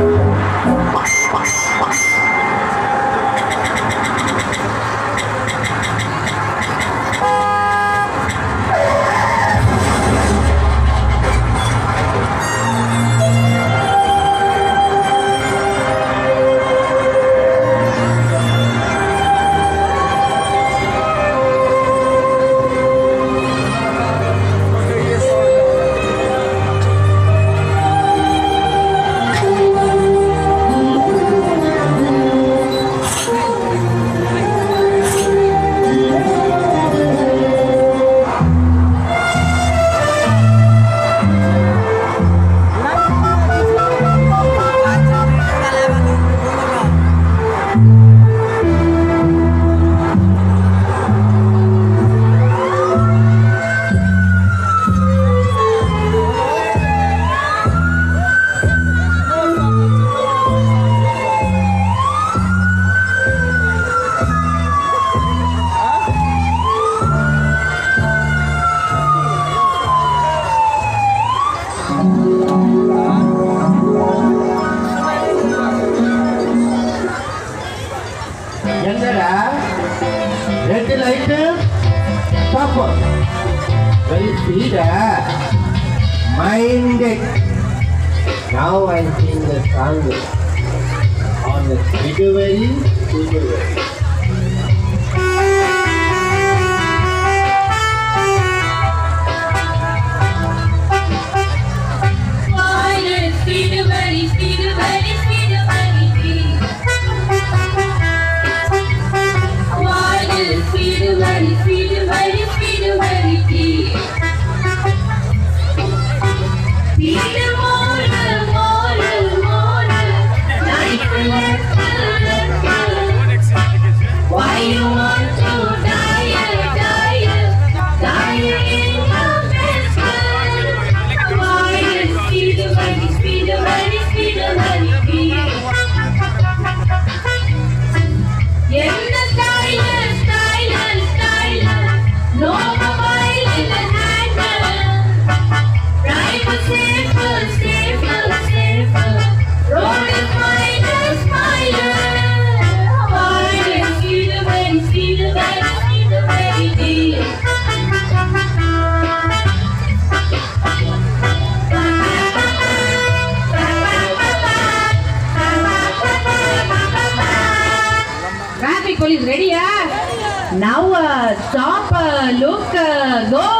Música என்னடா red light தப்பு very speedo minded Now I sing the song on the February, February. happy. ರೆಡಿಯಾ ನಾವು stop look ಗೋ